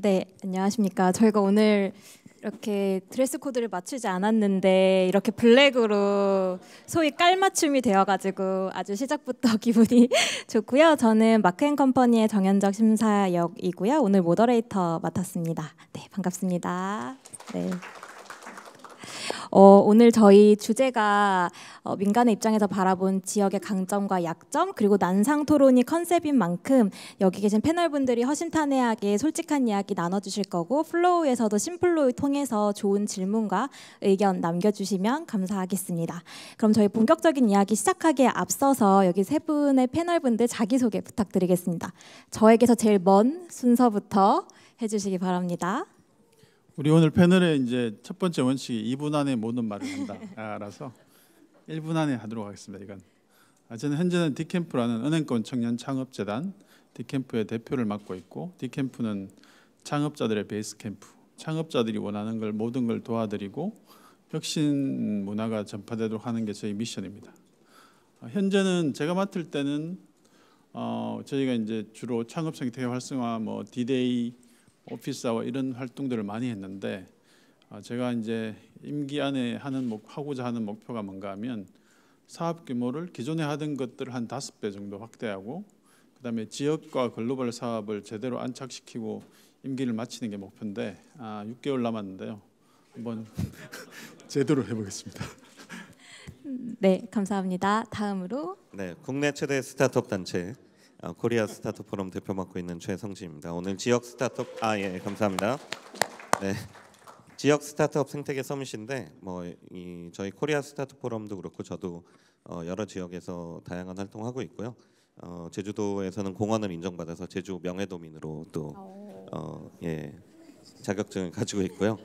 네, 안녕하십니까. 저희가 오늘 이렇게 드레스 코드를 맞추지 않았는데 이렇게 블랙으로 소위 깔맞춤이 되어가지고 아주 시작부터 기분이 좋고요. 저는 마크앤컴퍼니의 정현정 심사역이고요. 오늘 moderator 맡았습니다. 네, 반갑습니다. 네. 어, 오늘 저희 주제가 어, 민간의 입장에서 바라본 지역의 강점과 약점 그리고 난상 토론이 컨셉인 만큼 여기 계신 패널분들이 허심탄회하게 솔직한 이야기 나눠주실 거고 플로어에서도 심플로우 통해서 좋은 질문과 의견 남겨주시면 감사하겠습니다. 그럼 저희 본격적인 이야기 시작하기에 앞서서 여기 세 분의 패널분들 자기소개 부탁드리겠습니다. 저에게서 제일 먼 순서부터 해주시기 바랍니다. 우리 오늘 패널의 이제 첫 번째 원칙이 2분 안에 모든 말을 한다라서 1분 안에 하도록 하겠습니다. 이건 아, 저는 현재는 디캠프라는 은행권 청년 창업 재단 디캠프의 대표를 맡고 있고 디캠프는 창업자들의 베이스 캠프, 창업자들이 원하는 걸 모든 걸 도와드리고 혁신 문화가 전파되도록 하는 게 저희 미션입니다. 아, 현재는 제가 맡을 때는 어, 저희가 이제 주로 창업 생태계 활성화, 뭐 디데이 office hour 이런 활동들을 많이 했는데 아, 제가 이제 임기 안에 하는 목 하고자 하는 목표가 뭔가 하면 사업 규모를 기존에 하던 것들 한 다섯 배 정도 확대하고 그다음에 지역과 글로벌 사업을 제대로 안착시키고 임기를 마치는 게 목표인데 아, 6개월 남았는데요. 한번 제대로 해보겠습니다. 네, 감사합니다. 다음으로 네, 국내 최대 스타트업 단체 어, 코리아 스타트업 포럼 대표 맡고 있는 최성진입니다. 오늘 지역 스타트업 아 예 감사합니다. 네. 지역 스타트업 생태계 서밋인데 뭐 이 저희 코리아 스타트업 포럼도 그렇고 저도 어, 여러 지역에서 다양한 활동하고 있고요. 어, 제주도에서는 공헌을 인정받아서 제주 명예도민으로 또 어, 예, 자격증을 가지고 있고요.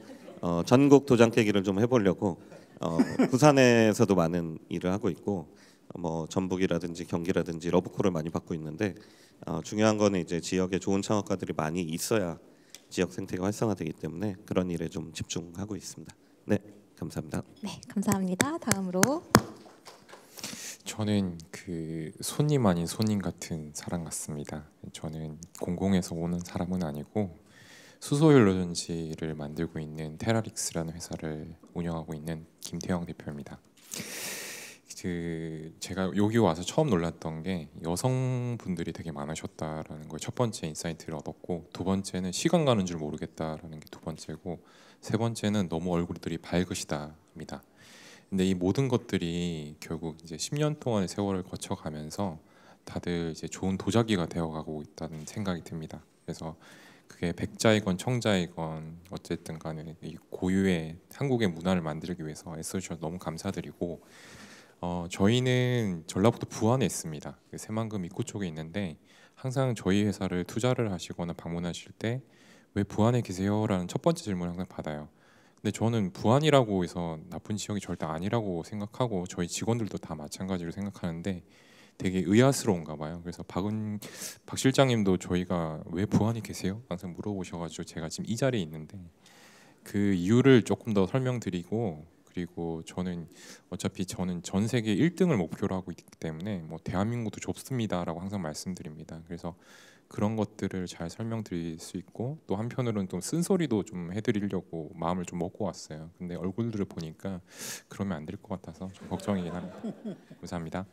어, 전국 도장 깨기를 좀 해보려고 어, 부산에서도 많은 일을 하고 있고 뭐 전북이라든지 경기라든지 러브콜을 많이 받고 있는데 어, 중요한 거는 이제 지역에 좋은 창업가들이 많이 있어야 지역 생태가 활성화되기 때문에 그런 일에 좀 집중하고 있습니다. 네, 감사합니다. 네, 감사합니다. 다음으로 저는 그 손님 아닌 손님 같은 사람 같습니다. 저는 공공에서 오는 사람은 아니고 수소연료전지를 만들고 있는 테라릭스라는 회사를 운영하고 있는 김태형 대표입니다. 그 제가 여기 와서 처음 놀랐던 게 여성분들이 되게 많으셨다라는 걸 첫 번째 insight를 얻었고 두 번째는 시간 가는 줄 모르겠다라는 게 두 번째고 세 번째는 너무 얼굴들이 밝으시다입니다. 근데 이 모든 것들이 결국 이제 10년 동안의 세월을 거쳐가면서 다들 이제 좋은 도자기가 되어가고 있다는 생각이 듭니다. 그래서 그게 백자이건 청자이건 어쨌든 간에 이 고유의 한국의 문화를 만들기 위해서 애써주셔서 너무 감사드리고 어, 저희는 전라북도 부안에 있습니다. 그 새만금 입구 쪽에 있는데 항상 저희 회사를 투자를 하시거나 방문하실 때 왜 부안에 계세요?라는 첫 번째 질문을 항상 받아요. 근데 저는 부안이라고 해서 나쁜 지역이 절대 아니라고 생각하고 저희 직원들도 다 마찬가지로 생각하는데 되게 의아스러운가 봐요. 그래서 박은 박 실장님도 저희가 왜 부안이 계세요? 항상 물어보셔가지고 제가 지금 이 자리에 있는데 그 이유를 조금 더 설명드리고 그리고 저는 어차피 저는 전 세계 1등을 목표로 하고 있기 때문에 뭐 대한민국도 좁습니다라고 항상 말씀드립니다. 그래서 그런 것들을 잘 설명드릴 수 있고 또 한편으로는 또 쓴소리도 좀 해드리려고 마음을 좀 먹고 왔어요. 근데 얼굴들을 보니까 그러면 안 될 것 같아서 좀 걱정이긴 합니다. 감사합니다.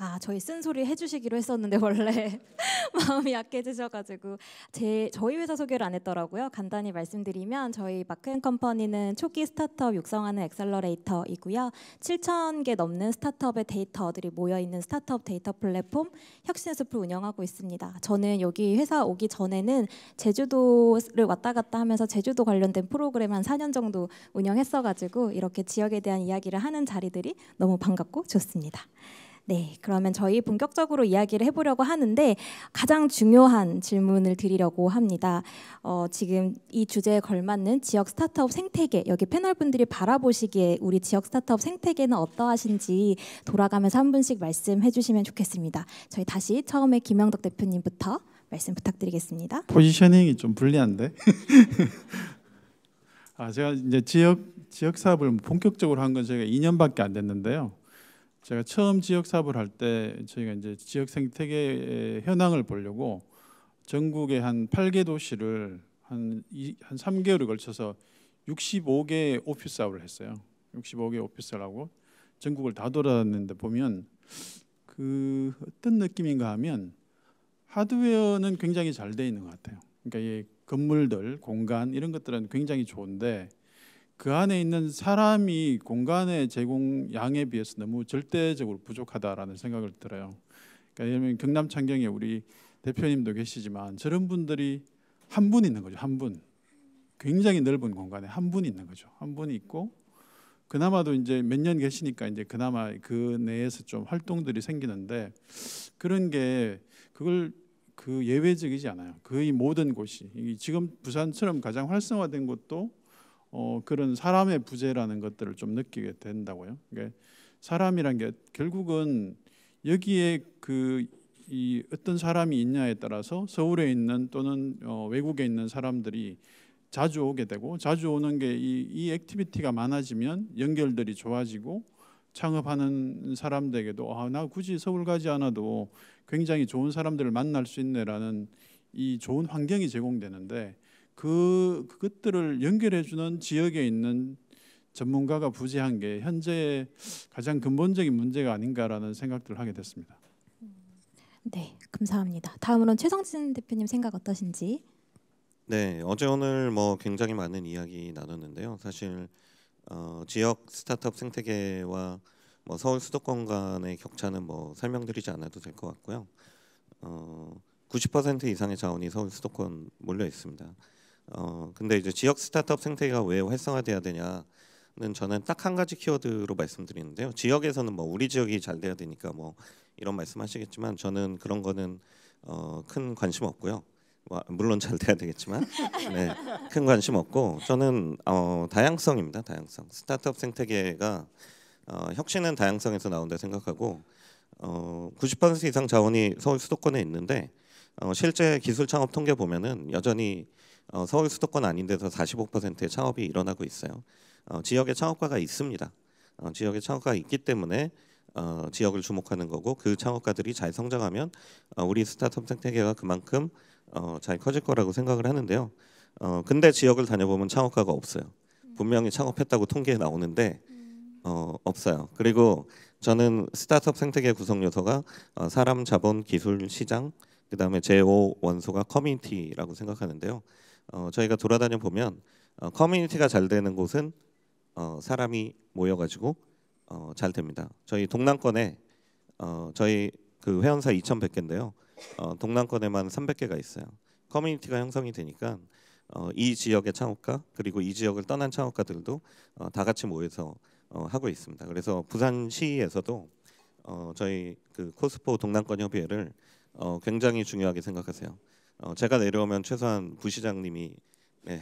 아 저희 쓴소리 해주시기로 했었는데 원래 마음이 약해지셔가지고 제 저희 회사 소개를 안 했더라고요. 간단히 말씀드리면 저희 마크앤컴퍼니는 초기 스타트업 육성하는 엑셀러레이터이고요. 7천 개 넘는 스타트업의 데이터들이 모여 있는 스타트업 데이터 플랫폼 혁신숲을 운영하고 있습니다. 저는 여기 회사 오기 전에는 제주도를 왔다 갔다 하면서 제주도 관련된 프로그램 한 4년 정도 운영했어가지고 이렇게 지역에 대한 이야기를 하는 자리들이 너무 반갑고 좋습니다. 네, 그러면 저희 본격적으로 이야기를 해보려고 하는데 가장 중요한 질문을 드리려고 합니다. 어, 지금 이 주제에 걸맞는 지역 스타트업 생태계 여기 패널 분들이 바라보시기에 우리 지역 스타트업 생태계는 어떠하신지 돌아가면서 한 분씩 말씀해주시면 좋겠습니다. 저희 다시 처음에 김영덕 대표님부터 말씀 부탁드리겠습니다. 포지셔닝이 좀 불리한데. 아 제가 이제 지역 지역 사업을 본격적으로 한건 저희가 2년밖에 안 됐는데요. 제가 처음 지역 사업을 할 때 저희가 이제 지역 생태계의 현황을 보려고 전국의 한 8개 도시를 한, 이, 한 3개월에 걸쳐서 65개 오피스 아웃을 했어요. 65개 오피스하고 전국을 다 돌아다녔는데 보면 그 어떤 느낌인가 하면 하드웨어는 굉장히 잘 돼 있는 것 같아요. 그러니까 이 건물들, 공간 이런 것들은 굉장히 좋은데 그 안에 있는 사람이 공간의 제공 양에 비해서 너무 절대적으로 부족하다라는 생각을 들어요. 그러니까 예를 들면 경남 창경에 우리 대표님도 계시지만 저런 분들이 한 분 있는 거죠. 한 분. 굉장히 넓은 공간에 한분 있는 거죠. 한 분이 있고 그나마도 이제 몇 년 계시니까 이제 그나마 그 내에서 좀 활동들이 생기는데 그런 게 그걸 그 예외적이지 않아요. 거의 모든 곳이 이 지금 부산처럼 가장 활성화된 곳도 어 그런 사람의 부재라는 것들을 좀 느끼게 된다고요. 그러니까 사람이란 게 결국은 여기에 그 이 어떤 사람이 있냐에 따라서 서울에 있는 또는 어 외국에 있는 사람들이 자주 오게 되고 자주 오는 게 이 이 activity가 많아지면 연결들이 좋아지고 창업하는 사람들에게도 아, 나 굳이 서울 가지 않아도 굉장히 좋은 사람들을 만날 수 있네라는 이 좋은 환경이 제공되는데 그 그것들을 연결해 주는 지역에 있는 전문가가 부재한 게 현재 가장 근본적인 문제가 아닌가라는 생각들을 하게 됐습니다. 네, 감사합니다. 다음으로는 최성진 대표님 생각 어떠신지? 네, 어제 오늘 뭐 굉장히 많은 이야기 나눴는데요. 사실 어, 지역 스타트업 생태계와 뭐 서울 수도권 간의 격차는 뭐 설명드리지 않아도 될 것 같고요. 어, 90% 이상의 자원이 서울 수도권 몰려 있습니다. 어, 근데 이제 지역 스타트업 생태계가 왜 활성화돼야 되냐는 저는 딱 한 가지 키워드로 말씀드리는데요. 지역에서는 뭐 우리 지역이 잘 돼야 되니까 뭐 이런 말씀하시겠지만 저는 그런 거는 어, 큰 관심 없고요. 와, 물론 잘 돼야 되겠지만 네, 큰 관심 없고 저는 어, 다양성입니다. 다양성. 스타트업 생태계가 어, 혁신은 다양성에서 나온다 생각하고 어, 90% 이상 자원이 서울 수도권에 있는데 어, 실제 기술 창업 통계 보면은 여전히 어, 서울 수도권 아닌 데서 45%의 창업이 일어나고 있어요. 어, 지역에 창업가가 있습니다. 어, 지역에 창업가가 있기 때문에 어, 지역을 주목하는 거고 그 창업가들이 잘 성장하면 어, 우리 스타트업 생태계가 그만큼 어, 잘 커질 거라고 생각을 하는데요. 어, 근데 지역을 다녀보면 창업가가 없어요. 분명히 창업했다고 통계에 나오는데 어, 없어요. 그리고 저는 스타트업 생태계 구성 요소가 어, 사람, 자본, 기술, 시장, 그다음에 제5 원소가 커뮤니티라고 생각하는데요. 어, 저희가 돌아다녀 보면 어, 커뮤니티가 잘 되는 곳은 어, 사람이 모여가지고 어, 잘 됩니다. 저희 동남권에 어, 저희 그 회원사 2,100개인데요. 어, 동남권에만 300개가 있어요. 커뮤니티가 형성이 되니까 어, 이 지역의 창업가 그리고 이 지역을 떠난 창업가들도 어, 다 같이 모여서 어, 하고 있습니다. 그래서 부산시에서도 어, 저희 그 코스포 동남권 협의회를 어, 굉장히 중요하게 생각하세요. 어, 제가 내려오면 최소한 부시장님이 네,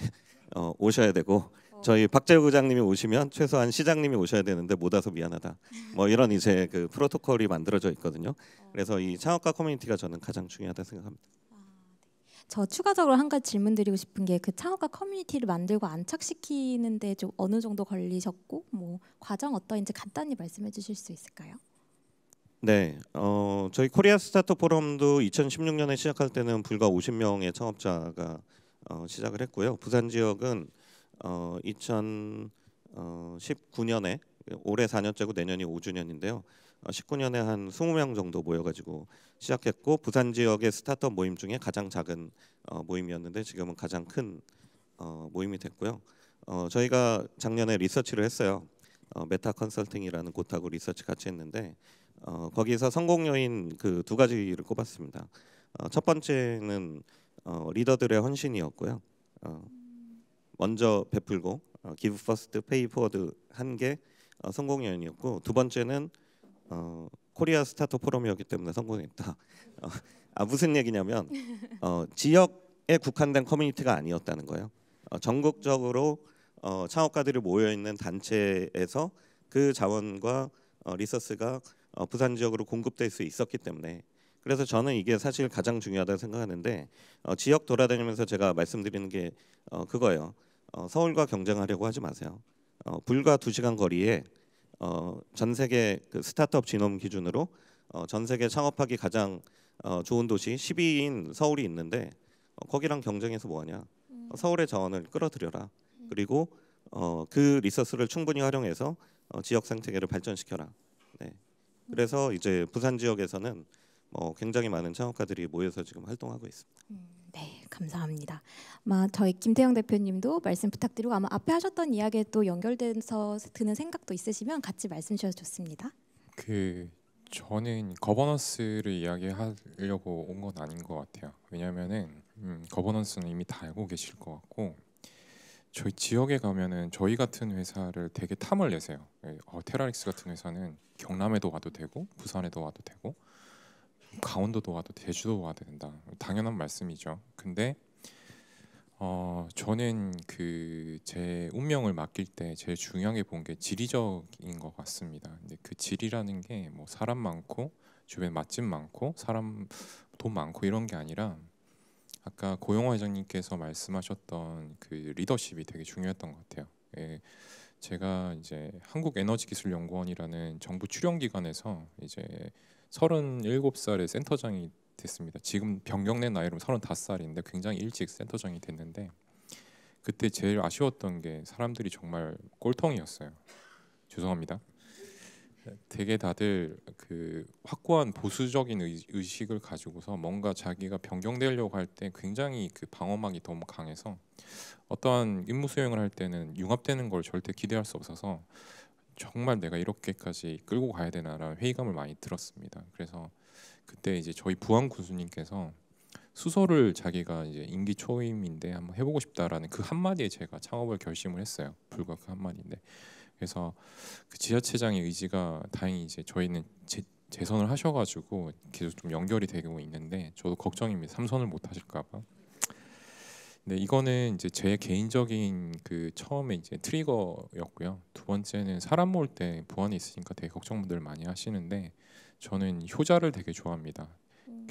어, 오셔야 되고 저희 박재우 의장님이 오시면 최소한 시장님이 오셔야 되는데 못 와서 미안하다. 뭐 이런 이제 그 프로토콜이 만들어져 있거든요. 그래서 이 창업가 커뮤니티가 저는 가장 중요하다 생각합니다. 저 추가적으로 한 가지 질문 드리고 싶은 게 그 창업가 커뮤니티를 만들고 안착시키는데 좀 어느 정도 걸리셨고 뭐 과정 어떠인지 간단히 말씀해 주실 수 있을까요? 네, 어, 저희 코리아 스타트업 포럼도 2016년에 시작할 때는 불과 50명의 창업자가 어, 시작을 했고요. 부산 지역은 어, 2019년에 올해 4년째고 내년이 5주년인데요. 어, 19년에 한 20명 정도 모여가지고 시작했고 부산 지역의 스타트업 모임 중에 가장 작은 어, 모임이었는데 지금은 가장 큰 어, 모임이 됐고요. 어, 저희가 작년에 리서치를 했어요. 어, 메타 컨설팅이라는 곳하고 리서치 같이 했는데 어, 거기서 성공 요인 그 두 가지를 꼽았습니다. 어, 첫 번째는 어, 리더들의 헌신이었고요. 어, 먼저 베풀고 어, give first, pay forward 한게 어, 성공 요인이었고 두 번째는 어, 코리아 스타트업 포럼이었기 때문에 성공했다. 어, 아 무슨 얘기냐면 어, 지역에 국한된 커뮤니티가 아니었다는 거예요. 어, 전국적으로 어, 창업가들이 모여 있는 단체에서 그 자원과 어, 리서스가 어, 부산 지역으로 공급될 수 있었기 때문에 그래서 저는 이게 사실 가장 중요하다고 생각하는데 어, 지역 돌아다니면서 제가 말씀드리는 게 어, 그거예요. 어, 서울과 경쟁하려고 하지 마세요. 어, 불과 두 시간 거리에 어, 전 세계 그 스타트업 진홈 기준으로 어, 전 세계 창업하기 가장 어, 좋은 도시 10위인 서울이 있는데 어, 거기랑 경쟁해서 뭐하냐? 어, 서울의 자원을 끌어들여라. 그리고 어, 그 리소스를 충분히 활용해서 어, 지역 생태계를 발전시켜라. 네. 그래서 이제 부산 지역에서는 뭐 굉장히 많은 창업가들이 모여서 지금 활동하고 있습니다. 네, 감사합니다. 아마 저희 김태형 대표님도 말씀 부탁드리고 아마 앞에 하셨던 이야기에 또 연결돼서 드는 생각도 있으시면 같이 말씀 주셔도 좋습니다. 그 저는 거버넌스를 이야기하려고 온 건 아닌 것 같아요. 왜냐하면은 음, 거버넌스는 이미 다 알고 계실 것 같고 저희 지역에 가면은 저희 같은 회사를 되게 탐을 내세요. 예, 어, 테라릭스 같은 회사는 경남에도 와도 되고 부산에도 와도 되고 강원도도 와도 제주도 와도 된다. 당연한 말씀이죠. 근데 어 저는 그 제 운명을 맡길 때 제일 중요하게 본 게 지리적인 것 같습니다. 근데 그 지리라는 게 뭐 사람 많고 주변 맛집 많고 사람 돈 많고 이런 게 아니라 아까 고영화 회장님께서 말씀하셨던 그 리더십이 되게 중요했던 것 같아요. 예, 제가 이제 한국에너지기술연구원이라는 정부 출연 기관에서 이제 37살에 센터장이 됐습니다. 지금 변경된 나이로 35살인데 굉장히 일찍 센터장이 됐는데 그때 제일 아쉬웠던 게 사람들이 정말 꼴통이었어요. 죄송합니다. 되게 다들 그 확고한 보수적인 의, 의식을 가지고서 뭔가 자기가 변경되려고 할 때 굉장히 그 방어막이 너무 강해서 어떠한 임무 수행을 할 때는 융합되는 걸 절대 기대할 수 없어서 정말 내가 이렇게까지 끌고 가야 되나라는 회의감을 많이 들었습니다. 그래서 그때 이제 저희 부안 군수님께서 수소를 자기가 이제 임기 초임인데 한번 해보고 싶다라는 그 한마디에 제가 창업을 결심을 했어요. 불과 그 한마디인데 그래서 그 지자체장의 의지가 다행히 이제 저희는 재, 재선을 하셔가지고 계속 좀 연결이 되고 있는데 저도 걱정입니다. 삼선을 못 하실까봐. 네, 이거는 이제 제 개인적인 그 처음에 이제 트리거였고요. 두 번째는 사람 모을 때 보안이 있으니까 되게 걱정들 많이 하시는데 저는 효자를 되게 좋아합니다.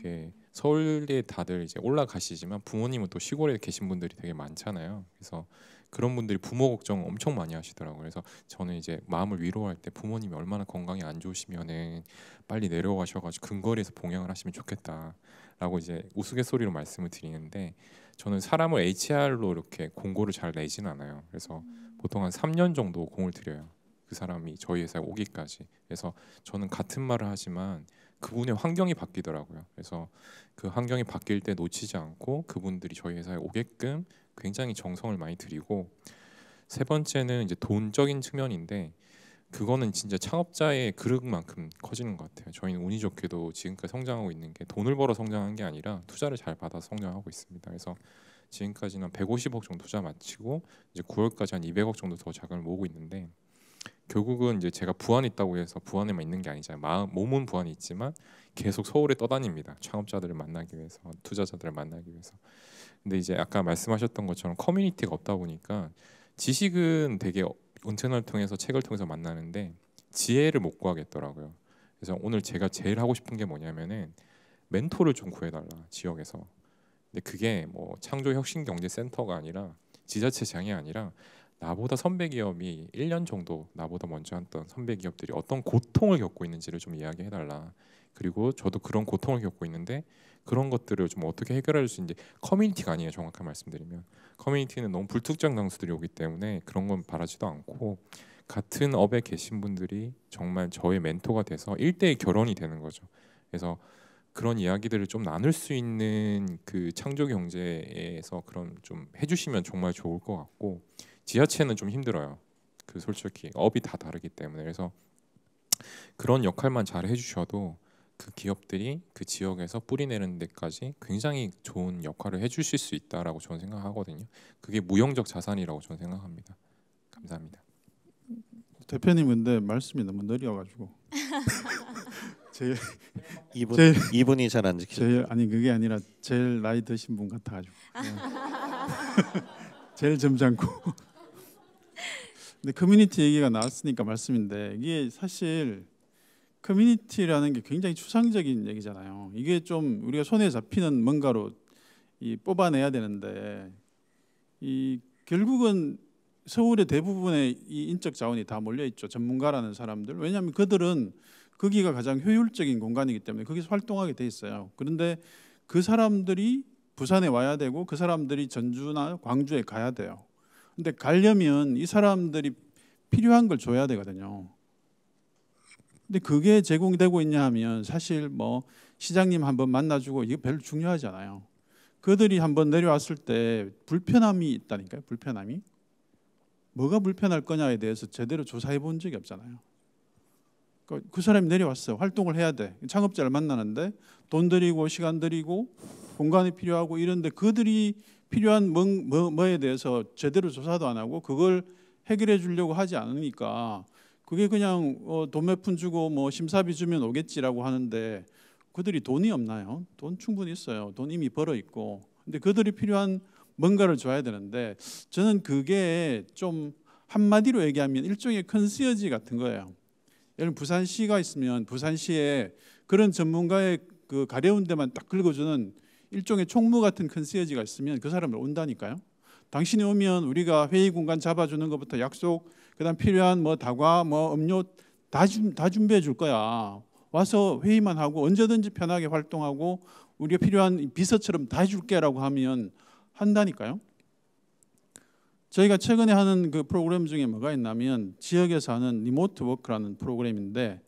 그 서울에 다들 이제 올라가시지만 부모님은 또 시골에 계신 분들이 되게 많잖아요. 그래서 그런 분들이 부모 걱정 엄청 많이 하시더라고요. 그래서 저는 이제 마음을 위로할 때 부모님이 얼마나 건강이 안 좋으시면은 빨리 내려가셔가지고 근거리에서 봉양을 하시면 좋겠다라고 이제 우스갯소리로 말씀을 드리는데 저는 사람을 HR로 이렇게 공고를 잘 내지는 않아요. 그래서 보통 한 3년 정도 공을 들여요. 그 사람이 저희 회사에 오기까지. 그래서 저는 같은 말을 하지만 그분의 환경이 바뀌더라고요. 그래서 그 환경이 바뀔 때 놓치지 않고 그분들이 저희 회사에 오게끔 굉장히 정성을 많이 들이고 세 번째는 이제 돈적인 측면인데 그거는 진짜 창업자의 그릇만큼 커지는 것 같아요. 저희는 운이 좋게도 지금까지 성장하고 있는 게 돈을 벌어 성장한 게 아니라 투자를 잘 받아서 성장하고 있습니다. 그래서 지금까지는 150억 정도 투자 마치고 이제 9월까지 한 200억 정도 더 자금을 모으고 있는데 결국은 이제 제가 부안이 있다고 해서 부안에만 있는 게 아니잖아요. 마음, 몸은 부안이 있지만 계속 서울에 떠다닙니다. 창업자들을 만나기 위해서, 투자자들을 만나기 위해서. 근데 이제 아까 말씀하셨던 것처럼 커뮤니티가 없다 보니까 지식은 되게 인터넷을 통해서 책을 통해서 만나는데 지혜를 못 구하겠더라고요. 그래서 오늘 제가 제일 하고 싶은 게 뭐냐면은 멘토를 좀 구해달라 지역에서. 근데 그게 뭐 창조 혁신 경제 센터가 아니라 지자체장이 아니라 나보다 선배 기업이 1년 정도 나보다 먼저 했던 선배 기업들이 어떤 고통을 겪고 있는지를 좀 이야기해 달라. 그리고 저도 그런 고통을 겪고 있는데 그런 것들을 좀 어떻게 해결할 수 있는지 커뮤니티가 아니에요. 정확하게 말씀드리면 커뮤니티는 너무 불특정 장수들이 오기 때문에 그런 건 바라지도 않고 같은 업에 계신 분들이 정말 저의 멘토가 돼서 1대1 결혼이 되는 거죠. 그래서 그런 이야기들을 좀 나눌 수 있는 그 창조 경제에서 그런 좀 해주시면 정말 좋을 것 같고 지하체는 좀 힘들어요. 그 솔직히 업이 다 다르기 때문에 그래서 그런 역할만 잘 해주셔도 그 기업들이 그 지역에서 뿌리내는 데까지 굉장히 좋은 역할을 해주실 수 있다라고 저는 생각하거든요. 그게 무형적 자산이라고 저는 생각합니다. 감사합니다. 대표님 근데 말씀이 너무 느려가지고 제일 이분 제일 이분이 잘 안 지키죠. 제일 아니 그게 아니라 제일 나이 드신 분 같아가지고 제일 점잖고 근데 커뮤니티 얘기가 나왔으니까 말씀인데 이게 사실 커뮤니티라는 게 굉장히 추상적인 얘기잖아요. 이게 좀 우리가 손에 잡히는 뭔가로 이 뽑아내야 되는데 이 결국은 서울의 대부분의 이 인적 자원이 다 몰려 있죠. 전문가라는 사람들. 왜냐하면 그들은 거기가 가장 효율적인 공간이기 때문에 거기서 활동하게 돼 있어요. 그런데 그 사람들이 부산에 와야 되고 그 사람들이 전주나 광주에 가야 돼요. 근데 가려면 이 사람들이 필요한 걸 줘야 되거든요. 근데 그게 제공이 되고 있냐 하면 사실 뭐 시장님 한번 만나주고 이게 별로 중요하지 않아요. 그들이 한번 내려왔을 때 불편함이 있다니까요. 불편함이 뭐가 불편할 거냐에 대해서 제대로 조사해 본 적이 없잖아요. 그, 그 사람이 내려왔어요. 활동을 해야 돼. 창업자를 만나는데 돈 들이고 시간 들이고 공간이 필요하고 이런데 그들이 필요한 뭐, 뭐, 뭐에 대해서 제대로 조사도 안 하고 그걸 해결해 주려고 하지 않으니까 그게 그냥 어, 돈 몇 푼 주고 뭐 심사비 주면 오겠지라고 하는데 그들이 돈이 없나요? 돈 충분히 있어요. 돈 이미 벌어 있고. 근데 그들이 필요한 뭔가를 줘야 되는데 저는 그게 좀 한마디로 얘기하면 일종의 컨시어지 같은 거예요. 예를 부산시가 있으면 부산시에 그런 전문가의 그 가려운 데만 딱 긁어주는 일종의 총무 같은 컨시어지가 있으면 그 사람을 온다니까요. 당신이 오면 우리가 회의 공간 잡아주는 것부터 약속, 그다음 필요한 뭐 다과, 뭐 음료 다, 준, 다 준비해 줄 거야. 와서 회의만 하고 언제든지 편하게 활동하고 우리가 필요한 비서처럼 다 해줄게라고 하면 한다니까요. 저희가 최근에 하는 그 프로그램 중에 뭐가 있냐면 지역에서 하는 리모트 워크라는 프로그램인데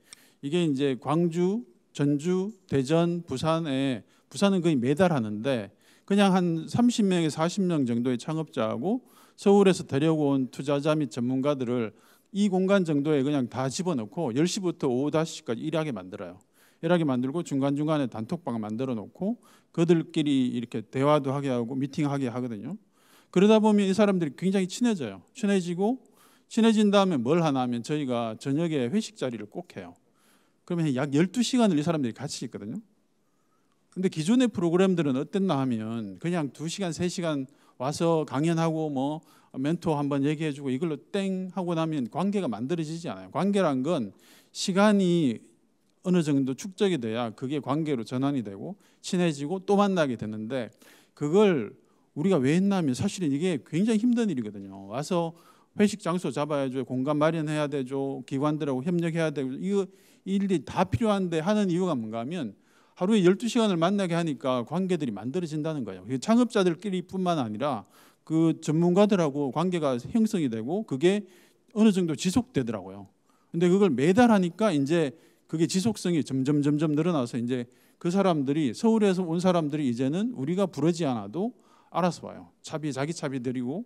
이게 이제 광주, 전주, 대전, 부산에 부산은 거의 매달 하는데 그냥 한 30명에서 40명 정도의 창업자하고 서울에서 데려온 투자자 및 전문가들을 이 공간 정도에 그냥 다 집어넣고 10시부터 오후 5시까지 일하게 만들어요. 일하게 만들고 중간중간에 단톡방 만들어 놓고 그들끼리 이렇게 대화도 하게 하고 미팅하게 하거든요. 그러다 보면 이 사람들이 굉장히 친해져요. 친해지고 친해진 다음에 뭘 하나 하면 저희가 저녁에 회식 자리를 꼭 해요. 그러면 약 12시간을 이 사람들이 같이 있거든요. 근데 기존의 프로그램들은 어땠나 하면 그냥 2시간, 3시간 와서 강연하고 뭐 멘토 한번 얘기해 주고 이걸로 땡 하고 나면 관계가 만들어지지 않아요. 관계란 건 시간이 어느 정도 축적이 돼야 그게 관계로 전환이 되고 친해지고 또 만나게 되는데 그걸 우리가 왜 했냐면 사실은 이게 굉장히 힘든 일이거든요. 와서 회식 장소 잡아야죠. 공간 마련해야 되죠. 기관들하고 협력해야 되고 이거 일이 다 필요한데 하는 이유가 뭔가 하면 하루에 12시간을 만나게 하니까 관계들이 만들어진다는 거예요. 창업자들끼리뿐만 아니라 그 전문가들하고 관계가 형성이 되고 그게 어느 정도 지속되더라고요. 근데 그걸 매달 하니까 이제 그게 지속성이 점점 점점 늘어나서 이제 그 사람들이 서울에서 온 사람들이 이제는 우리가 부르지 않아도 알아서 와요. 차비 자기 차비 드리고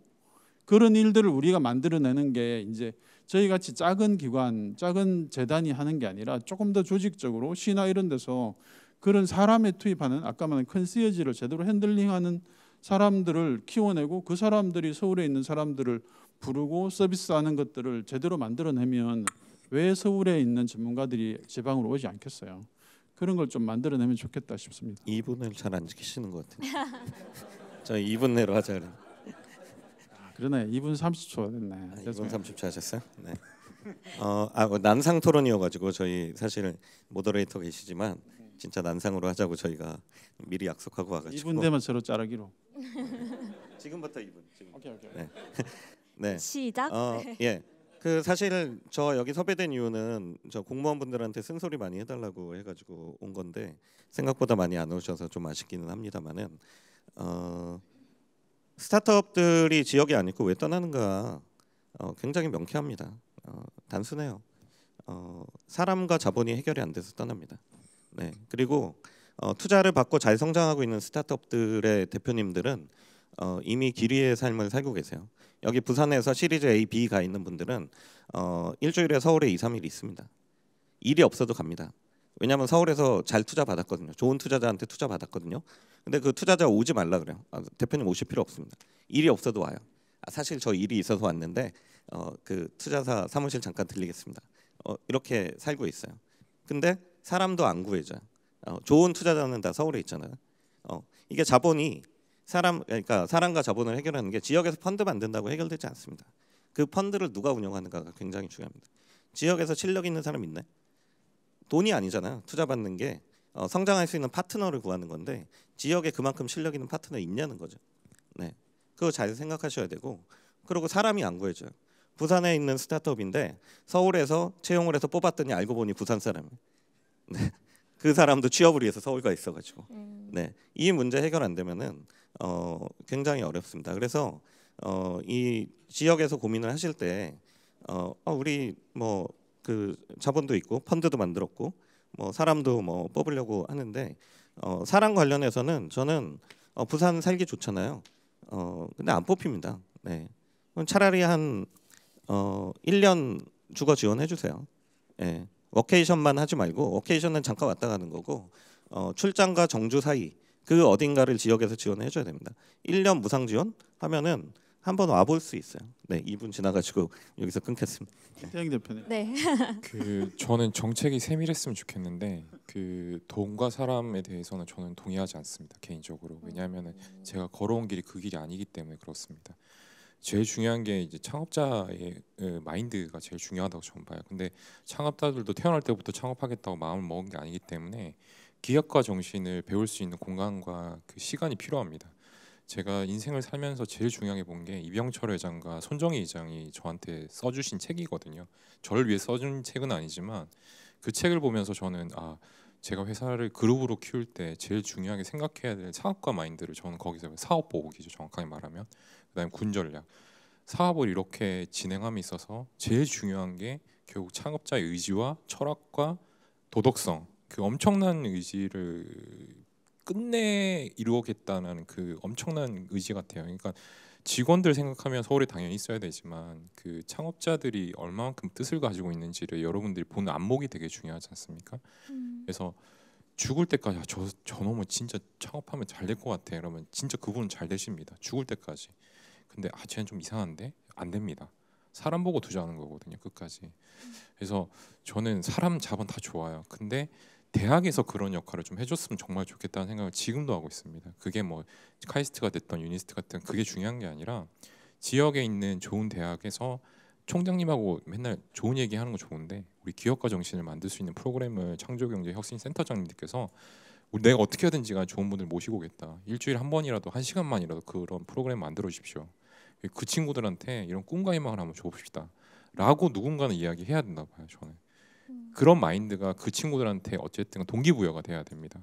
그런 일들을 우리가 만들어내는 게 이제 저희 같이 작은 기관, 작은 재단이 하는 게 아니라 조금 더 조직적으로 시나 이런 데서 그런 사람에 투입하는 아까 말한 컨시어지를 제대로 핸들링하는 사람들을 키워내고 그 사람들이 서울에 있는 사람들을 부르고 서비스하는 것들을 제대로 만들어내면 왜 서울에 있는 전문가들이 지방으로 오지 않겠어요? 그런 걸 좀 만들어내면 좋겠다 싶습니다. 2분을 잘 안 지키시는 것 같아요. 저 2분 내로 하자 그래. 아, 그러네. 2분 30초 됐네. 아, 2분 죄송해요. 30초 하셨어요? 네. 어, 아, 뭐 난상 토론이어가지고 저희 사실 모더레이터 계시지만 진짜 난상으로 하자고 저희가 미리 약속하고 와가지고 2분 되면 서로 자르기로. 지금부터 2분. 지금. 오케이 오케이. 네. 네. 시작. 어, 예. 그 사실 저 여기 섭외된 이유는 저 공무원분들한테 쓴소리 많이 해달라고 해가지고 온 건데 생각보다 많이 안 오셔서 좀 아쉽기는 합니다만은 어, 스타트업들이 지역에 안 있고 왜 떠나는가 어, 굉장히 명쾌합니다. 어, 단순해요. 어, 사람과 자본이 해결이 안 돼서 떠납니다. 네. 그리고 어, 투자를 받고 잘 성장하고 있는 스타트업들의 대표님들은 어, 이미 기리의 삶을 살고 계세요. 여기 부산에서 시리즈 A, B 가 있는 분들은 어, 일주일에 서울에 2, 3일 있습니다. 일이 없어도 갑니다. 왜냐하면 서울에서 잘 투자 받았거든요. 좋은 투자자한테 투자 받았거든요. 근데 그 투자자 오지 말라 그래요. 아, 대표님 오실 필요 없습니다. 일이 없어도 와요. 아, 사실 저 일이 있어서 왔는데 어, 그 투자사 사무실 잠깐 들리겠습니다. 어, 이렇게 살고 있어요. 근데 사람도 안 구해져요. 어, 좋은 투자자는 다 서울에 있잖아요. 어, 이게 자본이 사람 그러니까 사람과 자본을 해결하는 게 지역에서 펀드 만든다고 해결되지 않습니다. 그 펀드를 누가 운영하는가가 굉장히 중요합니다. 지역에서 실력 있는 사람 있네. 돈이 아니잖아요. 투자 받는 게 어, 성장할 수 있는 파트너를 구하는 건데 지역에 그만큼 실력 있는 파트너 있냐는 거죠. 네, 그거 잘 생각하셔야 되고 그리고 사람이 안 구해져요. 부산에 있는 스타트업인데 서울에서 채용을 해서 뽑았더니 알고 보니 부산 사람. 네. 그 사람도 취업을 위해서 서울 가 있어가지고 음. 네. 이 문제 해결 안 되면은 어, 굉장히 어렵습니다. 그래서 어, 이 지역에서 고민을 하실 때 어, 어, 우리 뭐 그 자본도 있고 펀드도 만들었고 뭐 사람도 뭐 뽑으려고 하는데 어, 사람 관련해서는 저는 어, 부산 살기 좋잖아요. 어, 근데 안 뽑힙니다. 네. 그럼 차라리 한 어, 1년 주거 지원해 주세요. 예. 워케이션만 하지 말고 워케이션은 잠깐 왔다 가는 거고 어, 출장과 정주 사이 그 어딘가를 지역에서 지원해 줘야 됩니다. 1년 무상 지원 하면은 한번 와볼 수 있어요. 네, 2분 지나가지고 여기서 끊겠습니다. 태영 대표님. 네. 그 저는 정책이 세밀했으면 좋겠는데 그 돈과 사람에 대해서는 저는 동의하지 않습니다 개인적으로 왜냐하면은 제가 걸어온 길이 그 길이 아니기 때문에 그렇습니다. 제일 중요한 게 이제 창업자의 에, 마인드가 제일 중요하다고 저는 봐요. 근데 창업자들도 태어날 때부터 창업하겠다고 마음을 먹은 게 아니기 때문에 기업가 정신을 배울 수 있는 공간과 그 시간이 필요합니다. 제가 인생을 살면서 제일 중요하게 본 게 이병철 회장과 손정희 회장이 저한테 써주신 책이거든요. 저를 위해 써준 책은 아니지만 그 책을 보면서 저는 아 제가 회사를 그룹으로 키울 때 제일 중요하게 생각해야 될 사업가 마인드를 저는 거기서 사업 보고기죠 정확하게 말하면 그다음에 군 전략 사업을 이렇게 진행함에 있어서 제일 중요한 게 결국 창업자의 의지와 철학과 도덕성 그 엄청난 의지를 끝내 이루겠다는 그 엄청난 의지 같아요. 그러니까 직원들 생각하면 서울에 당연히 있어야 되지만 그 창업자들이 얼마만큼 뜻을 가지고 있는지를 여러분들이 보는 안목이 되게 중요하지 않습니까? 음. 그래서 죽을 때까지 아, 저 저 놈은 진짜 창업하면 잘 될 것 같아. 그러면 진짜 그분은 잘 되십니다. 죽을 때까지. 근데 아 쟤는 좀 이상한데 안 됩니다. 사람 보고 투자하는 거거든요. 끝까지. 그래서 저는 사람 자본 다 좋아요. 근데 대학에서 그런 역할을 좀 해줬으면 정말 좋겠다는 생각을 지금도 하고 있습니다. 그게 뭐 카이스트가 됐던 유니스트 같은 그게 중요한 게 아니라 지역에 있는 좋은 대학에서 총장님하고 맨날 좋은 얘기하는 거 좋은데 우리 기업가 정신을 만들 수 있는 프로그램을 창조경제혁신센터장님들께서 우리 내가 어떻게 하든지가 좋은 분들 모시고 오겠다. 일주일에 한 번이라도 한 시간만이라도 그런 프로그램 만들어 주십시오. 그 친구들한테 이런 꿈과 희망을 한번 줘봅시다. 라고 누군가는 이야기해야 된다 봐요. 저는 그런 마인드가 그 친구들한테 어쨌든 동기부여가 돼야 됩니다.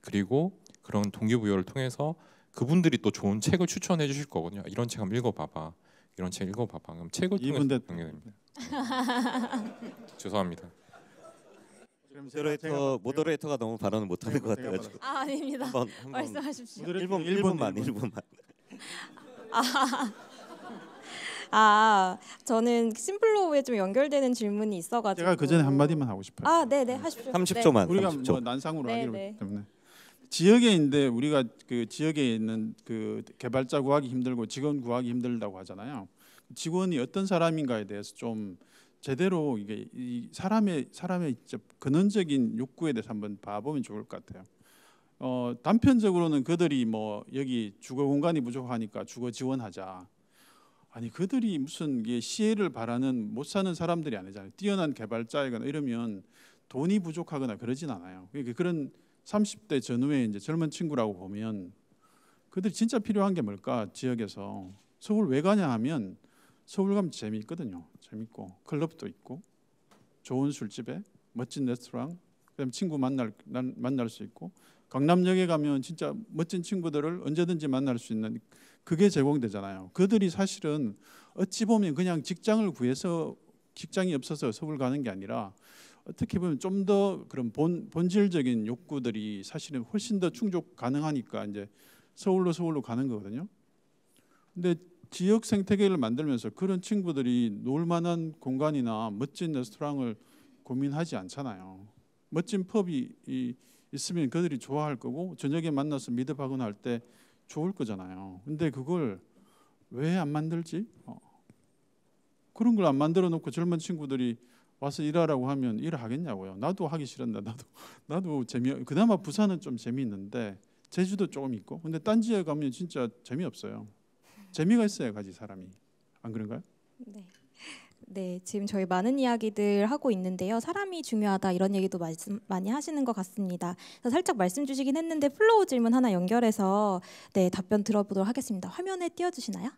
그리고 그런 동기부여를 통해서 그분들이 또 좋은 책을 추천해 주실 거거든요. 이런 책 한번 읽어봐봐. 이런 책 읽어봐봐. 그럼 책을 통해서 이분 대 연결됩니다. 죄송합니다. 모더레이터 모더레이터가 너무 발언을 못하는 것 같아가지고 아, 아닙니다. 한 번 한 번 말씀하십시오. 모더레이터 1분 일본, 1분만 일본. 1분만 아, 저는 심플로우에 좀 연결되는 질문이 있어가지고. 제가 그 전에 한 마디만 하고 싶어요. 아, 네, 네, 하십시오. 30초만 우리가 30초. 뭐 난상으로 네, 하기로 네. 했기 때문에 지역에 있는데 우리가 그 지역에 있는 그 개발자 구하기 힘들고 직원 구하기 힘들다고 하잖아요. 직원이 어떤 사람인가에 대해서 좀 제대로 이게 이 사람의 사람의 근원적인 욕구에 대해서 한번 봐보면 좋을 것 같아요. 어, 단편적으로는 그들이 뭐 여기 주거 공간이 부족하니까 주거 지원하자. 아니 그들이 무슨 이게 시혜를 바라는 못 사는 사람들이 아니잖아요. 뛰어난 개발자이거나 이러면 돈이 부족하거나 그러진 않아요. 그러니까 그런 30대 전후에 이제 젊은 친구라고 보면 그들이 진짜 필요한 게 뭘까 지역에서 서울 왜 가냐 하면 서울 가면 재미있거든요. 재밌고 클럽도 있고 좋은 술집에 멋진 레스토랑 그다음 친구 만날 난- 만날 수 있고 강남역에 가면 진짜 멋진 친구들을 언제든지 만날 수 있는 그게 제공되잖아요. 그들이 사실은 어찌 보면 그냥 직장을 구해서 직장이 없어서 서울 가는 게 아니라 어떻게 보면 좀 더 그런 본 본질적인 욕구들이 사실은 훨씬 더 충족 가능하니까 이제 서울로 서울로 가는 거거든요. 근데 지역 생태계를 만들면서 그런 친구들이 놀 만한 공간이나 멋진 레스토랑을 고민하지 않잖아요. 멋진 펍이 이- 있으면 그들이 좋아할 거고 저녁에 만나서 미드하거나 할때 좋을 거잖아요. 근데 그걸 왜 안 만들지? 어. 그런 걸 안 만들어 놓고 젊은 친구들이 와서 일하라고 하면 일을 하겠냐고요. 나도 하기 싫은데 나도 나도 재미 그나마 부산은 좀 재미있는데 제주도 조금 있고 근데 딴 지역 가면 진짜 재미없어요. 재미가 있어야 가지 사람이 안 그런가요? 네. 네, 지금 저희 많은 이야기들 하고 있는데요. 사람이 중요하다 이런 얘기도 말씀 많이 하시는 것 같습니다. 그래서 살짝 말씀 주시긴 했는데 플로어 질문 하나 연결해서 네 답변 들어보도록 하겠습니다. 화면에 띄워주시나요?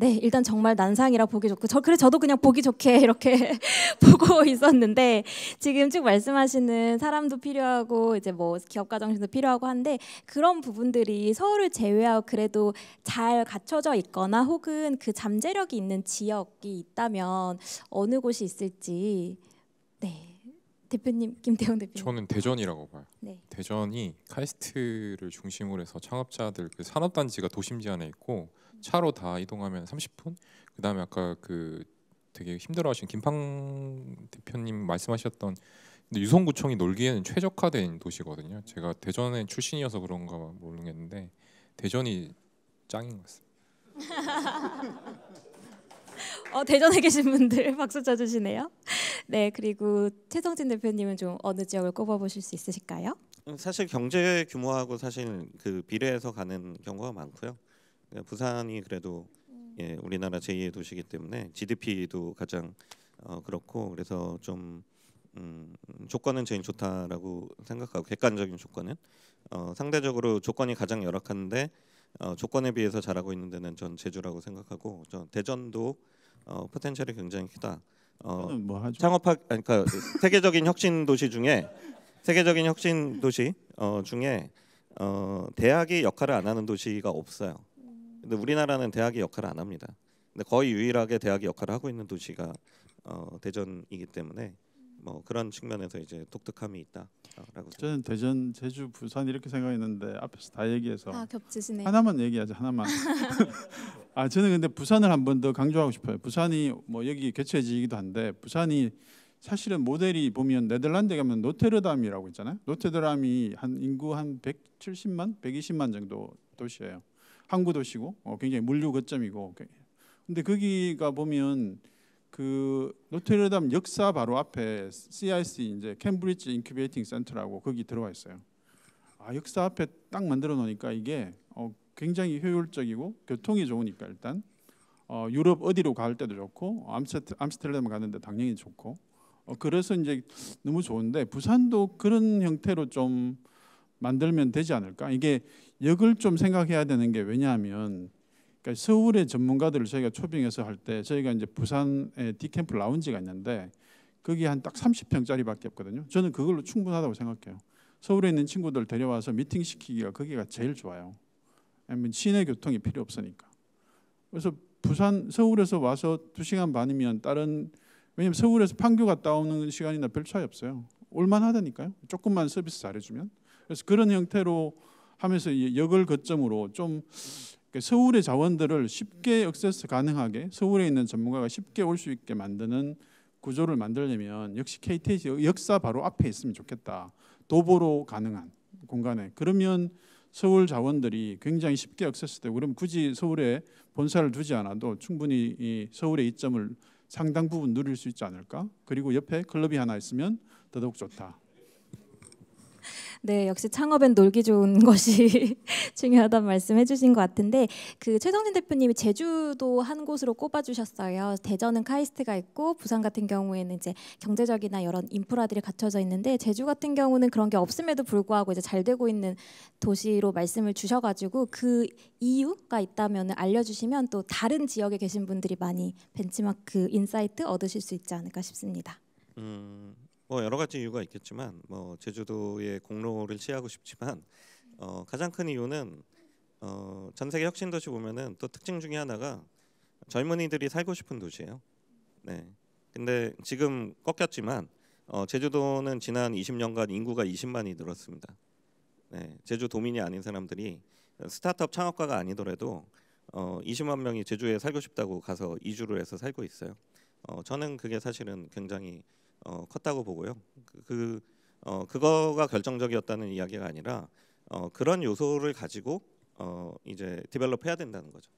네, 일단 정말 난상이라 보기 좋고 저 그래 저도 그냥 보기 좋게 이렇게 보고 있었는데 지금 쭉 말씀하시는 사람도 필요하고 이제 뭐 기업가 정신도 필요하고 한데 그런 부분들이 서울을 제외하고 그래도 잘 갖춰져 있거나 혹은 그 잠재력이 있는 지역이 있다면 어느 곳이 있을지 네. 대표님 김태형 대표님. 저는 대전이라고 봐요. 네. 대전이 카이스트를 중심으로 해서 창업자들 그 산업단지가 도심 지 안에 있고 차로 다 이동하면 30분. 그다음에 아까 그 되게 힘들어하신 김팡 대표님 말씀하셨던 근데 유성구청이 놀기에는 최적화된 도시거든요. 제가 대전에 출신이어서 그런가 모르겠는데 대전이 짱인 것 같습니다. 어, 대전에 계신 분들 박수 쳐주시네요. 네, 그리고 최성진 대표님은 좀 어느 지역을 꼽아보실 수 있으실까요? 사실 경제 규모하고 사실 그 비례해서 가는 경우가 많고요. 그러니까 부산이 그래도 예, 우리나라 제2의 도시이기 때문에 GDP도 가장 어, 그렇고 그래서 좀 음, 조건은 제일 좋다라고 생각하고 객관적인 조건은 어, 상대적으로 조건이 가장 열악한데 어, 조건에 비해서 잘하고 있는 데는 전 제주라고 생각하고 저 대전도 어, 포텐셜이 굉장히 크다. 어, 뭐? 창업학 아니, 그러니까 세계적인 혁신 도시 중에 세계적인 혁신 도시 어, 중에 어, 대학이 역할을 안 하는 도시가 없어요. 근데 우리나라는 대학이 역할을 안 합니다. 근데 거의 유일하게 대학이 역할을 하고 있는 도시가 어, 대전이기 때문에 뭐 그런 측면에서 이제 독특함이 있다라고 저는 대전, 제주, 부산 이렇게 생각했는데 앞에서 다 얘기해서 아 겹치시네. 하나만 얘기하자 하나만. 아 저는 근데 부산을 한 번 더 강조하고 싶어요. 부산이 뭐 여기 개최지이기도 한데 부산이 사실은 모델이 보면 네덜란드 가면 노테르담이라고 있잖아요. 노테르담이 한 인구 한 170만, 120만 정도 도시예요. 항구 도시고 어, 굉장히 물류 거점이고. 근데 거기가 보면 그 로테르담 역사 바로 앞에 CIC 이제 캠브리지 인큐베이팅 센터라고 거기 들어와 있어요. 아 역사 앞에 딱 만들어 놓으니까 이게 어, 굉장히 효율적이고 교통이 좋으니까 일단 어, 유럽 어디로 갈 때도 좋고 암스테, 암스테르담 가는데 당연히 좋고 어, 그래서 이제 너무 좋은데 부산도 그런 형태로 좀 만들면 되지 않을까? 이게 역을 좀 생각해야 되는 게 왜냐하면 그러니까 서울의 전문가들을 저희가 초빙해서 할 때 저희가 이제 부산에 디캠프 라운지가 있는데 거기 한 딱 30평짜리밖에 없거든요. 저는 그걸로 충분하다고 생각해요. 서울에 있는 친구들 데려와서 미팅 시키기가 거기가 제일 좋아요. 왜냐면 시내 교통이 필요 없으니까. 그래서 부산 서울에서 와서 2시간 반이면 다른 왜냐면 서울에서 판교 갔다 오는 시간이나 별 차이 없어요. 올만하다니까요. 조금만 서비스 잘해주면. 그래서 그런 형태로 하면서 이 역을 거점으로 좀 서울의 자원들을 쉽게 액세스 가능하게 서울에 있는 전문가가 쉽게 올 수 있게 만드는 구조를 만들려면 역시 KTX 역사 바로 앞에 있으면 좋겠다. 도보로 가능한 공간에 그러면 서울 자원들이 굉장히 쉽게 액세스되고 그럼 굳이 서울에 본사를 두지 않아도 충분히 이 서울의 이점을 상당 부분 누릴 수 있지 않을까? 그리고 옆에 클럽이 하나 있으면 더더욱 좋다. 네, 역시 창업엔 놀기 좋은 것이 중요하다는 말씀 해 주신 것 같은데 그 최성진 대표님이 제주도 한 곳으로 꼽아 주셨어요. 대전은 카이스트가 있고 부산 같은 경우에는 이제 경제적이나 여러 인프라들이 갖춰져 있는데 제주 같은 경우는 그런 게 없음에도 불구하고 이제 잘 되고 있는 도시로 말씀을 주셔 가지고 그 이유가 있다면 알려 주시면 또 다른 지역에 계신 분들이 많이 벤치마크 insight 얻으실 수 있지 않을까 싶습니다. 음, 뭐 여러 가지 이유가 있겠지만 뭐 제주도의 공로를 취하고 싶지만 어, 가장 큰 이유는 어, 전 세계 혁신 도시 보면은 또 특징 중에 하나가 젊은이들이 살고 싶은 도시예요. 네. 근데 지금 꺾였지만 어, 제주도는 지난 20년간 인구가 20만이 늘었습니다. 네. 제주 도민이 아닌 사람들이 스타트업 창업가가 아니더라도 어, 20만 명이 제주에 살고 싶다고 가서 이주를 해서 살고 있어요. 어, 저는 그게 사실은 굉장히 어, 컸다고 보고요. 그, 그 어, 그거가 결정적이었다는 이야기가 아니라 어, 그런 요소를 가지고 어, 이제 디벨롭 해야 된다는 거죠.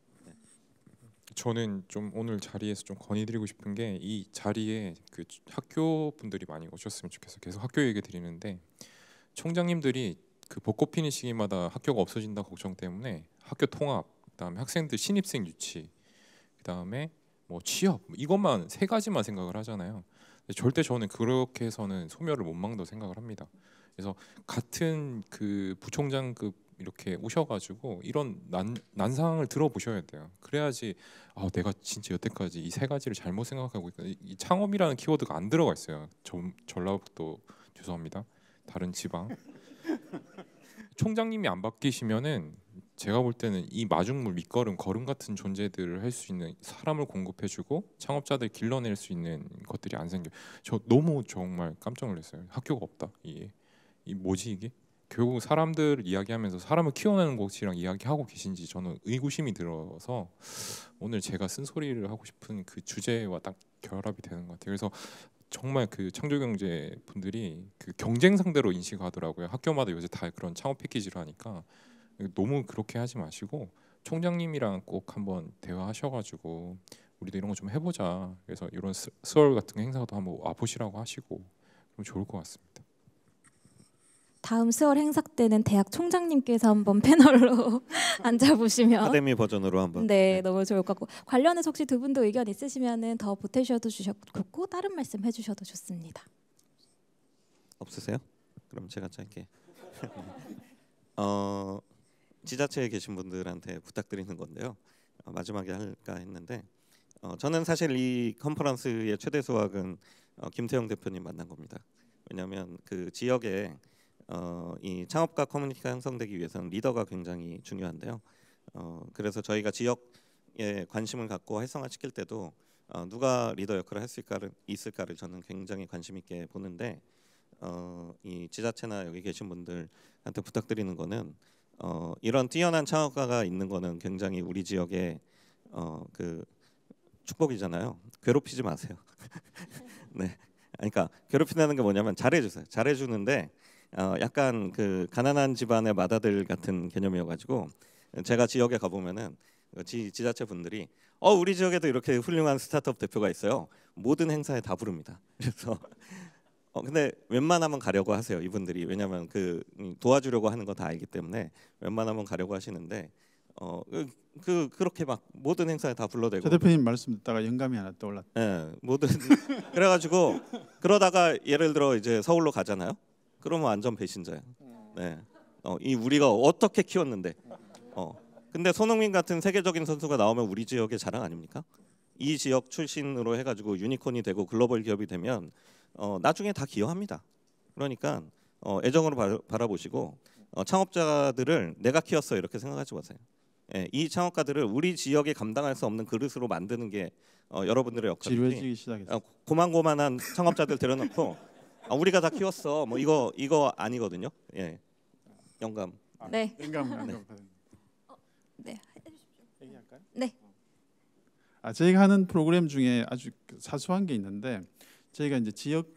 저는 좀 오늘 자리에서 좀 건의드리고 싶은 게 이 자리에 그 학교 분들이 많이 오셨으면 좋겠어. 계속 학교 얘기 드리는데 총장님들이 그 벚꽃 피는 시기마다 학교가 없어진다 걱정 때문에 학교 통합, 그다음에 학생들 신입생 유치, 그다음에 뭐 취업 이것만 세 가지만 생각을 하잖아요. 절대 저는 그렇게 해서는 소멸을 못 막는다고 생각을 합니다. 그래서 같은 그 부총장급 이렇게 오셔가지고 이런 난 난상을 들어보셔야 돼요. 그래야지 아 내가 진짜 여태까지 이 세 가지를 잘못 생각하고 있다. 이- 이 창업이라는 키워드가 안 들어가 있어요. 전 전라북도 죄송합니다. 다른 지방 총장님이 안 바뀌시면은 제가 볼 때는 이 마중물 밑거름 걸음 같은 존재들을 할 수 있는 사람을 공급해주고 창업자들 길러낼 수 있는 것들이 안 생겨. 저 너무 정말 깜짝 놀랐어요. 학교가 없다. 이게 이 뭐지 이게? 결국 사람들 이야기하면서 사람을 키워내는 곳이랑 이야기하고 계신지 저는 의구심이 들어서 오늘 제가 쓴소리를 하고 싶은 그 주제와 딱 결합이 되는 것 같아요. 그래서 정말 그 창조경제 분들이 그 경쟁 상대로 인식하더라고요. 학교마다 요새 다 그런 창업 패키지를 하니까 너무 그렇게 하지 마시고 총장님이랑 꼭 한번 대화하셔가지고 우리도 이런 거 좀 해보자. 그래서 이런 스- 스월 같은 행사도 한번 와 보시라고 하시고 그럼 좋을 것 같습니다. 다음 수월 행사 때는 대학 총장님께서 한번 패널로 앉아보시면 아카데미 버전으로 한번. 네, 너무 좋을 것 같고 관련해서 혹시 두 분도 의견 있으시면은 더 보태셔도 주셨고 다른 말씀 해주셔도 좋습니다. 없으세요? 그럼 제가 짧게. 어, 지자체에 계신 분들한테 부탁드리는 건데요. 어, 마지막에 할까 했는데 어, 저는 사실 이 컨퍼런스의 최대 수확은 어, 김태형 대표님 만난 겁니다. 왜냐하면 그 지역에 어, 이 창업가 커뮤니티가 형성되기 위해서는 리더가 굉장히 중요한데요. 어, 그래서 저희가 지역에 관심을 갖고 활성화 시킬 때도 어, 누가 리더 역할을 할 수 있을까를, 있을까를 저는 굉장히 관심 있게 보는데 어, 이 지자체나 여기 계신 분들한테 부탁드리는 거는 어, 이런 뛰어난 창업가가 있는 거는 굉장히 우리 지역의 어, 그 축복이잖아요. 괴롭히지 마세요. 네, 그러니까 괴롭힌다는 게 뭐냐면 잘해주세요. 잘해주는데 어, 약간 그 가난한 집안의 맏아들 같은 개념이어가지고 제가 지역에 가보면은 그 지, 지자체 분들이 어 우리 지역에도 이렇게 훌륭한 스타트업 대표가 있어요. 모든 행사에 다 부릅니다. 그래서 어 근데 웬만하면 가려고 하세요 이분들이. 왜냐하면 그 음, 도와주려고 하는 거 다 알기 때문에 웬만하면 가려고 하시는데 어그 그, 그렇게 막 모든 행사에 다 불러대고. 최 대표님 말씀 듣다가 영감이 하나 떠올랐. 예 모든 그래가지고 그러다가 예를 들어 이제 서울로 가잖아요? 그러면 완전 배신자예요. 네 어이 우리가 어떻게 키웠는데. 어 근데 손흥민 같은 세계적인 선수가 나오면 우리 지역의 자랑 아닙니까? 이 지역 출신으로 해가지고 유니콘이 되고 글로벌 기업이 되면 어, 나중에 다 기여합니다. 그러니까 어, 애정으로 바, 바라보시고 어, 창업자들을 내가 키웠어 이렇게 생각하지 마세요. 예, 이 창업가들을 우리 지역에 감당할 수 없는 그릇으로 만드는 게 어, 여러분들의 역할이지. 시작했어요. 어, 고만고만한 창업자들 데려놓고 아, 우리가 다 키웠어. 뭐 이거 이거 아니거든요. 예, 영감. 네, 영감 영감. 네, 얘기할까요? 네. 아 저희가 하는 프로그램 중에 아주 그 사소한 게 있는데 저희가 이제 지역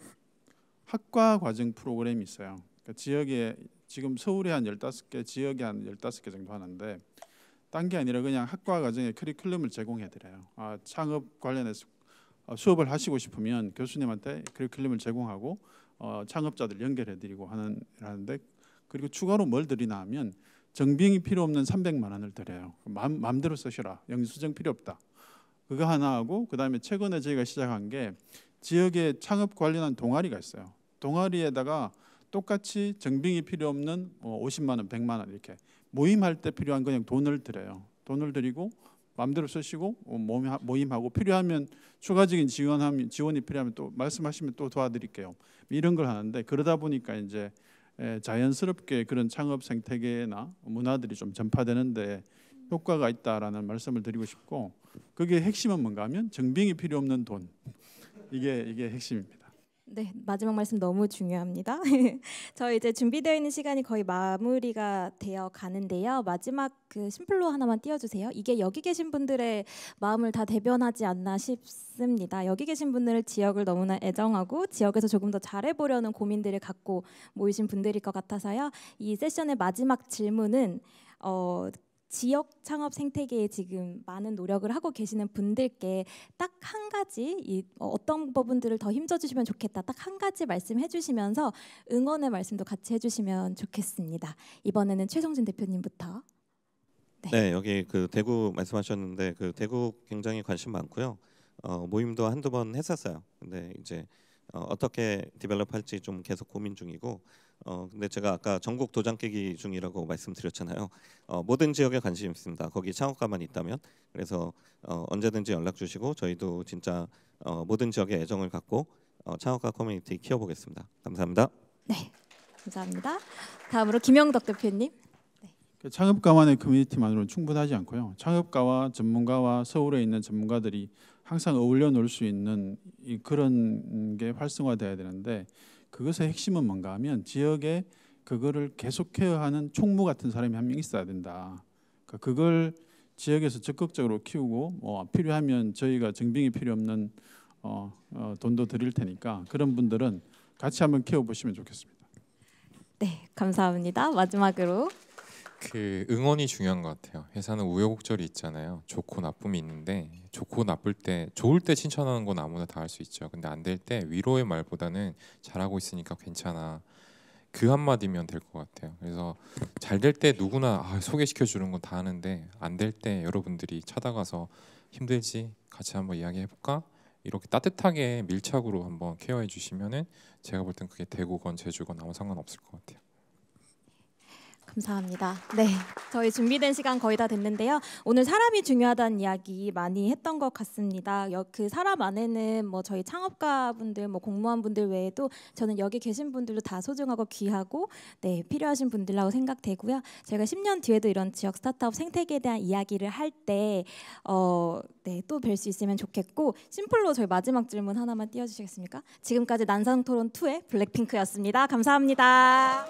학과 과정 프로그램이 있어요. 그러니까 지역에 지금 서울에 한 15개, 지역에 한 15개 정도 하는데 딴 게 아니라 그냥 학과 과정에 커리큘럼을 제공해 드려요. 아, 창업 관련해서 어, 수업을 하시고 싶으면 교수님한테 커리큘럼을 제공하고 어, 창업자들 연결해 드리고 하는 하는데 그리고 추가로 뭘 드리나 하면 정비용이 필요 없는 300만 원을 드려요. 마음, 마음대로 쓰셔라. 영수증 필요 없다. 그거 하나 하고 그다음에 최근에 저희가 시작한 게 지역에 창업 관련한 동아리가 있어요. 동아리에다가 똑같이 정빙이 필요 없는 뭐 50만 원, 100만 원 이렇게 모임할 때 필요한 그냥 돈을 드려요. 돈을 드리고 마음대로 쓰시고 어, 모임- 모임하고 필요하면 추가적인 지원하면 지원이 필요하면 또 말씀하시면 또 도와드릴게요. 이런 걸 하는데 그러다 보니까 이제 에, 자연스럽게 그런 창업 생태계나 문화들이 좀 전파되는데 효과가 있다라는 말씀을 드리고 싶고 그게 핵심은 뭔가 하면 정빙이 필요 없는 돈 이게 이게 핵심입니다. 네, 마지막 말씀 너무 중요합니다. 저 이제 준비되어 있는 시간이 거의 마무리가 되어 가는데요. 마지막 그 심플로 하나만 띄워주세요. 이게 여기 계신 분들의 마음을 다 대변하지 않나 싶습니다. 여기 계신 분들은 지역을 너무나 애정하고 지역에서 조금 더 잘해보려는 고민들을 갖고 모이신 분들일 것 같아서요. 이 세션의 마지막 질문은 어, 지역 창업 생태계에 지금 많은 노력을 하고 계시는 분들께 딱 한 가지 이 어, 어떤 부분들을 더 힘줘 주시면 좋겠다. 딱 한 가지 말씀해 주시면서 응원의 말씀도 같이 해 주시면 좋겠습니다. 이번에는 최성진 대표님부터. 네. 네, 여기 그 대구 말씀하셨는데 그 대구 굉장히 관심 많고요. 어, 모임도 한두 번 했었어요. 근데 이제 어, 어떻게 develop 할지 좀 계속 고민 중이고 어 근데 제가 아까 전국 도장 깨기 중이라고 말씀드렸잖아요. 어, 모든 지역에 관심 있습니다. 거기 창업가만 있다면 그래서 어, 언제든지 연락 주시고 저희도 진짜 어, 모든 지역에 애정을 갖고 어, 창업가 커뮤니티 키워보겠습니다. 감사합니다. 네, 감사합니다. 다음으로 김영덕 대표님. 그 창업가만의 커뮤니티만으로는 충분하지 않고요. 창업가와 전문가와 서울에 있는 전문가들이 항상 어울려 놀 수 있는 이 그런 게 활성화돼야 되는데 그것의 핵심은 뭔가 하면 지역에 그거를 계속 케어하는 총무 같은 사람이 한 명 있어야 된다. 그러니까 그걸 지역에서 적극적으로 키우고 뭐 필요하면 저희가 증빙이 필요 없는 어, 어, 돈도 드릴 테니까 그런 분들은 같이 한번 키워 보시면 좋겠습니다. 네, 감사합니다. 마지막으로 그 응원이 중요한 것 같아요. 회사는 우여곡절이 있잖아요. 좋고 나쁨이 있는데 좋고 나쁠 때 좋을 때 칭찬하는 건 아무나 다 할 수 있죠. 근데 안 될 때 위로의 말보다는 잘하고 있으니까 괜찮아. 그 한마디면 될 것 같아요. 그래서 잘 될 때 누구나 아, 소개시켜 주는 건 다 하는데 안 될 때 여러분들이 찾아가서 힘들지 같이 한번 이야기해 볼까? 이렇게 따뜻하게 밀착으로 한번 케어해 주시면은 제가 볼 땐 그게 대구건 제주건 아무 상관없을 것 같아요. 감사합니다. 네, 저희 준비된 시간 거의 다 됐는데요. 오늘 사람이 중요하다는 이야기 많이 했던 것 같습니다. 여- 그 사람 안에는 뭐 저희 창업가분들, 뭐 공무원분들 외에도 저는 여기 계신 분들도 다 소중하고 귀하고 네 필요하신 분들이라고 생각되고요. 저희가 10년 뒤에도 이런 지역 스타트업 생태계에 대한 이야기를 할 때 어, 네, 또 뵐 수 있으면 좋겠고 심플로 저희 마지막 질문 하나만 띄워 주시겠습니까? 지금까지 난상 토론 2의 블랙핑크였습니다. 감사합니다.